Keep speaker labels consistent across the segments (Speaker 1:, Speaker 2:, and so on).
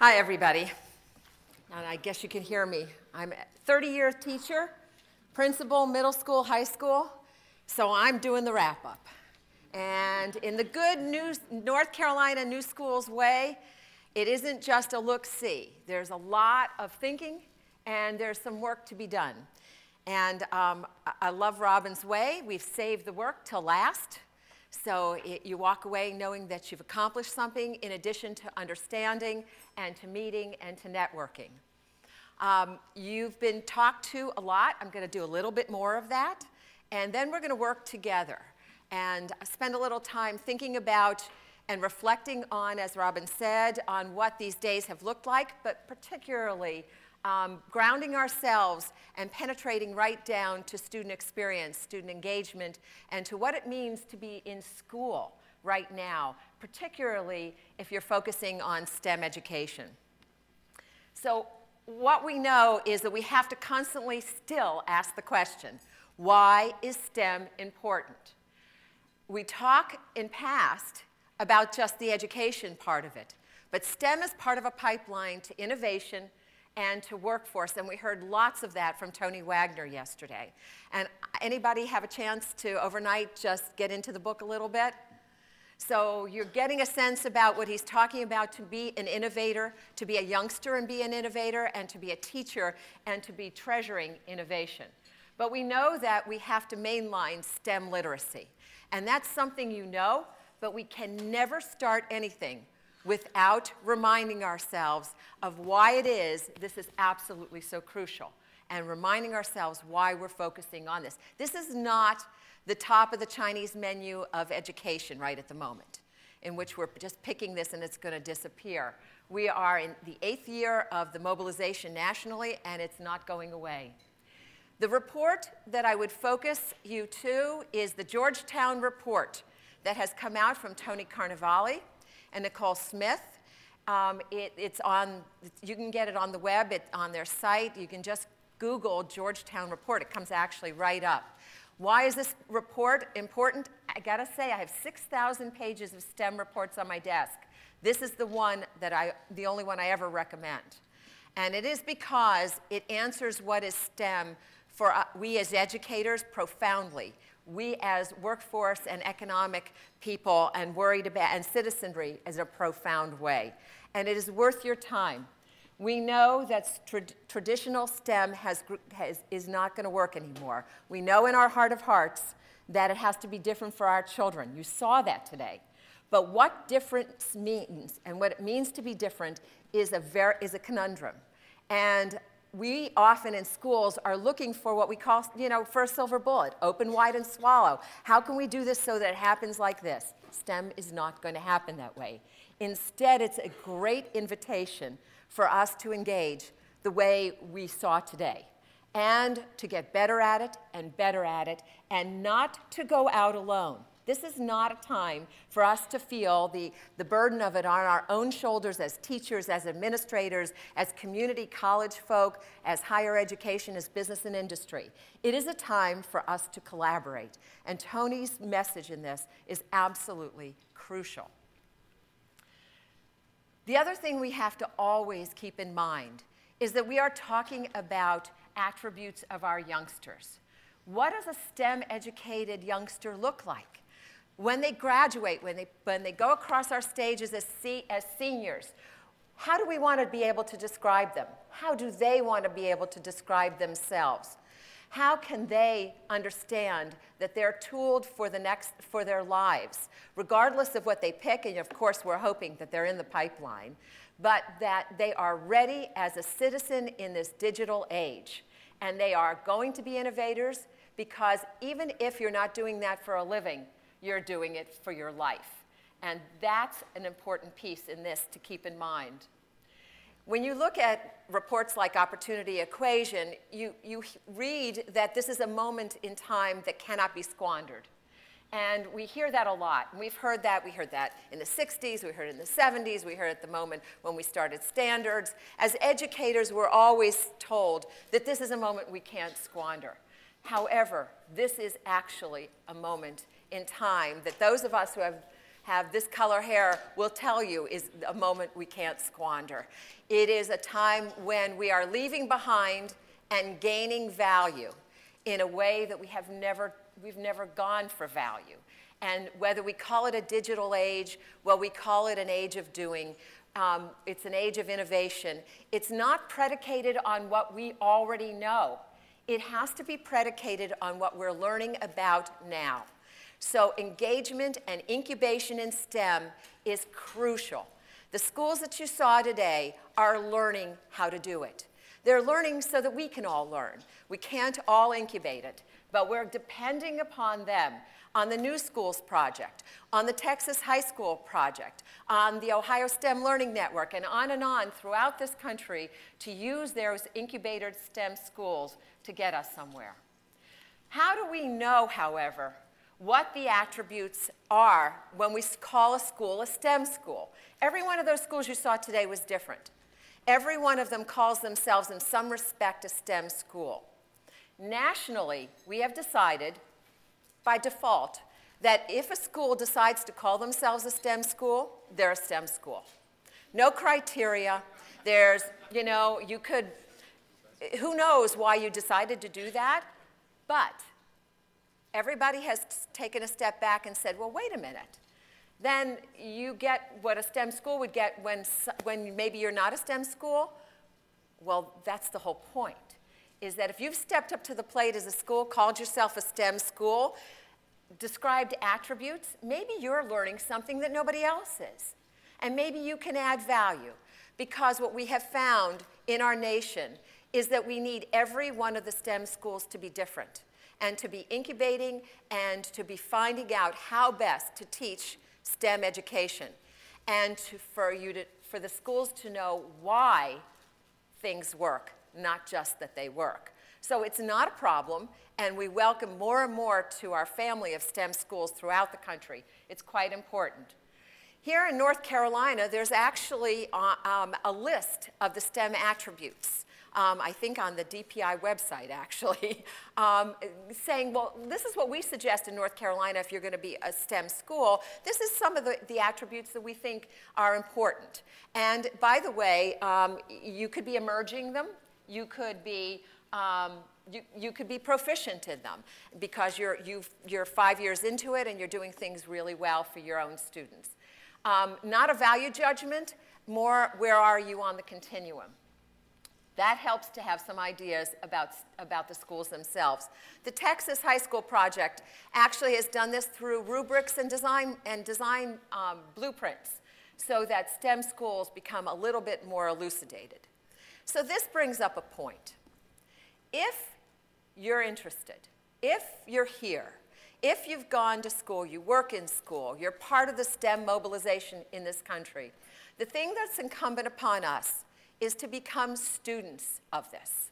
Speaker 1: Hi, everybody. And I guess you can hear me. I'm a 30 year teacher, principal, middle school, high school, so I'm doing the wrap up. And in the good news, North Carolina New Schools way, it isn't just a look see. There's a lot of thinking and there's some work to be done. And um, I love Robin's way. We've saved the work to last. So it, you walk away knowing that you've accomplished something in addition to understanding and to meeting and to networking. Um, you've been talked to a lot. I'm going to do a little bit more of that. And then we're going to work together and spend a little time thinking about and reflecting on, as Robin said, on what these days have looked like, but particularly um, grounding ourselves and penetrating right down to student experience, student engagement, and to what it means to be in school right now, particularly if you're focusing on STEM education. So what we know is that we have to constantly still ask the question, why is STEM important? We talk in past about just the education part of it, but STEM is part of a pipeline to innovation and to workforce, and we heard lots of that from Tony Wagner yesterday. And anybody have a chance to overnight just get into the book a little bit? So you're getting a sense about what he's talking about to be an innovator, to be a youngster and be an innovator, and to be a teacher and to be treasuring innovation. But we know that we have to mainline STEM literacy. And that's something you know, but we can never start anything without reminding ourselves of why it is this is absolutely so crucial and reminding ourselves why we're focusing on this. This is not the top of the Chinese menu of education right at the moment, in which we're just picking this and it's going to disappear. We are in the eighth year of the mobilization nationally, and it's not going away. The report that I would focus you to is the Georgetown report that has come out from Tony Carnevale and Nicole Smith. Um, it, it's on, you can get it on the web, it's on their site. You can just Google Georgetown report. It comes actually right up. Why is this report important? I gotta say, I have 6,000 pages of STEM reports on my desk. This is the one that I, the only one I ever recommend. And it is because it answers what is STEM for uh, we as educators profoundly. We as workforce and economic people and worried about, and citizenry as a profound way. And it is worth your time. We know that tra traditional STEM has, has, is not going to work anymore. We know in our heart of hearts that it has to be different for our children. You saw that today. But what difference means and what it means to be different is a, ver is a conundrum. And we often in schools are looking for what we call, you know, first silver bullet, open wide and swallow. How can we do this so that it happens like this? STEM is not going to happen that way. Instead, it's a great invitation for us to engage the way we saw today and to get better at it and better at it and not to go out alone. This is not a time for us to feel the, the burden of it on our own shoulders as teachers, as administrators, as community college folk, as higher education, as business and industry. It is a time for us to collaborate. And Tony's message in this is absolutely crucial. The other thing we have to always keep in mind is that we are talking about attributes of our youngsters. What does a STEM educated youngster look like? When they graduate, when they, when they go across our stages as, as seniors, how do we want to be able to describe them? How do they want to be able to describe themselves? How can they understand that they're tooled for the next for their lives, regardless of what they pick? And of course, we're hoping that they're in the pipeline, but that they are ready as a citizen in this digital age, and they are going to be innovators because even if you're not doing that for a living, you're doing it for your life. And that's an important piece in this to keep in mind. When you look at reports like Opportunity Equation, you, you read that this is a moment in time that cannot be squandered. And we hear that a lot. And we've heard that. We heard that in the 60s. We heard it in the 70s. We heard it at the moment when we started standards. As educators, we're always told that this is a moment we can't squander. However, this is actually a moment in time that those of us who have have this color hair will tell you is a moment we can't squander. It is a time when we are leaving behind and gaining value in a way that we have never, we've never gone for value. And whether we call it a digital age, well, we call it an age of doing, um, it's an age of innovation. It's not predicated on what we already know. It has to be predicated on what we're learning about now. So engagement and incubation in STEM is crucial. The schools that you saw today are learning how to do it. They're learning so that we can all learn. We can't all incubate it, but we're depending upon them on the New Schools Project, on the Texas High School Project, on the Ohio STEM Learning Network, and on and on throughout this country to use those incubated STEM schools to get us somewhere. How do we know, however, what the attributes are when we call a school a STEM school. Every one of those schools you saw today was different. Every one of them calls themselves in some respect a STEM school. Nationally, we have decided by default that if a school decides to call themselves a STEM school, they're a STEM school. No criteria. There's, you know, you could, who knows why you decided to do that, but everybody has taken a step back and said, well, wait a minute. Then you get what a STEM school would get when, when maybe you're not a STEM school. Well, that's the whole point, is that if you've stepped up to the plate as a school, called yourself a STEM school, described attributes, maybe you're learning something that nobody else is. And maybe you can add value. Because what we have found in our nation is that we need every one of the STEM schools to be different and to be incubating and to be finding out how best to teach STEM education and to, for, you to, for the schools to know why things work, not just that they work. So it's not a problem, and we welcome more and more to our family of STEM schools throughout the country. It's quite important. Here in North Carolina, there's actually uh, um, a list of the STEM attributes um, I think on the DPI website actually, um, saying, well, this is what we suggest in North Carolina if you're going to be a STEM school. This is some of the, the attributes that we think are important. And by the way, um, you could be emerging them. You could be um, you, you, could be proficient in them because you're, you are five years into it and you're doing things really well for your own students. Um, not a value judgment, more where are you on the continuum. That helps to have some ideas about, about the schools themselves. The Texas High School Project actually has done this through rubrics and design, and design um, blueprints so that STEM schools become a little bit more elucidated. So this brings up a point. If you're interested, if you're here, if you've gone to school, you work in school, you're part of the STEM mobilization in this country, the thing that's incumbent upon us is to become students of this.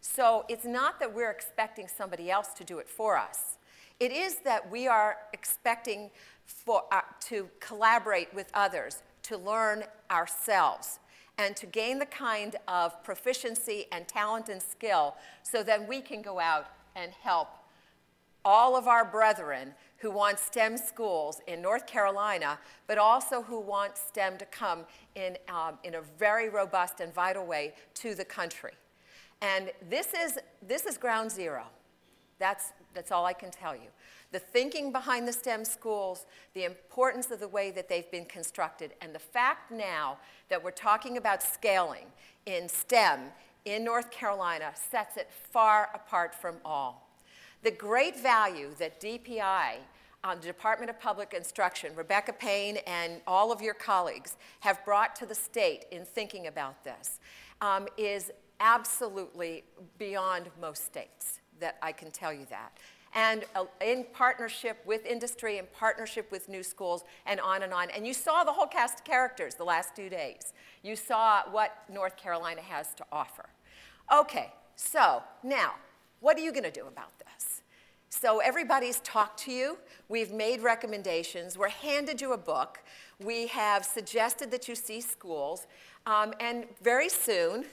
Speaker 1: So it's not that we're expecting somebody else to do it for us. It is that we are expecting for, uh, to collaborate with others, to learn ourselves, and to gain the kind of proficiency and talent and skill so that we can go out and help all of our brethren who want STEM schools in North Carolina, but also who want STEM to come in, um, in a very robust and vital way to the country. And this is, this is ground zero. That's, that's all I can tell you. The thinking behind the STEM schools, the importance of the way that they've been constructed, and the fact now that we're talking about scaling in STEM in North Carolina sets it far apart from all. The great value that DPI, um, the Department of Public Instruction, Rebecca Payne and all of your colleagues have brought to the state in thinking about this um, is absolutely beyond most states, that I can tell you that. And uh, in partnership with industry, in partnership with new schools, and on and on. And you saw the whole cast of characters the last two days. You saw what North Carolina has to offer. Okay, so now, what are you going to do about this? So everybody's talked to you. We've made recommendations. We're handed you a book. We have suggested that you see schools. Um, and very soon,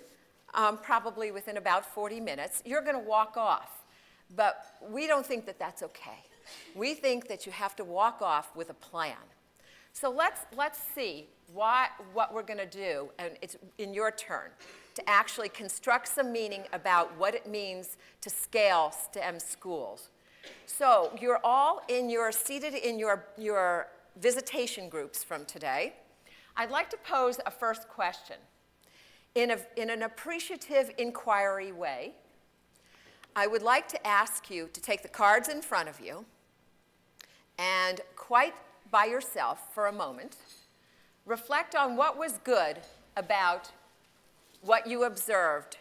Speaker 1: um, probably within about 40 minutes, you're going to walk off. But we don't think that that's okay. We think that you have to walk off with a plan. So let's, let's see what, what we're going to do, and it's in your turn, to actually construct some meaning about what it means to scale STEM schools. So you're all in your, seated in your, your visitation groups from today. I'd like to pose a first question. In, a, in an appreciative inquiry way, I would like to ask you to take the cards in front of you and quite by yourself for a moment, reflect on what was good about what you observed,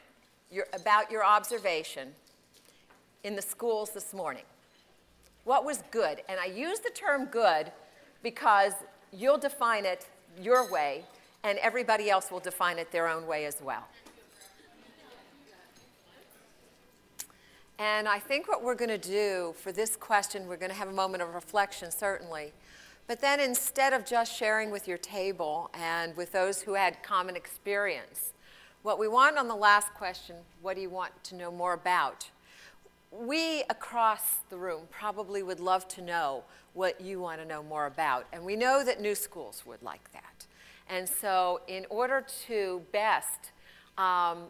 Speaker 1: your, about your observation in the schools this morning. What was good? And I use the term good because you'll define it your way, and everybody else will define it their own way as well. And I think what we're going to do for this question, we're going to have a moment of reflection, certainly. But then instead of just sharing with your table and with those who had common experience, what we want on the last question, what do you want to know more about? We across the room probably would love to know what you want to know more about. And we know that new schools would like that. And so in order to best um,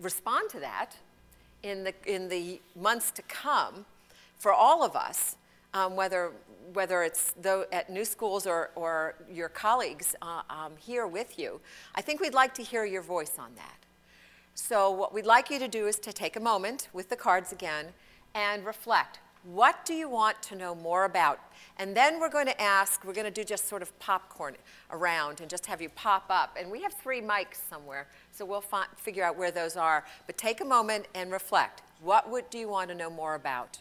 Speaker 1: respond to that, in the, in the months to come for all of us, um, whether, whether it's at new schools or, or your colleagues uh, um, here with you, I think we'd like to hear your voice on that. So what we'd like you to do is to take a moment with the cards again and reflect. What do you want to know more about? And then we're going to ask, we're going to do just sort of popcorn around and just have you pop up. And we have three mics somewhere, so we'll figure out where those are. But take a moment and reflect. What would, do you want to know more about?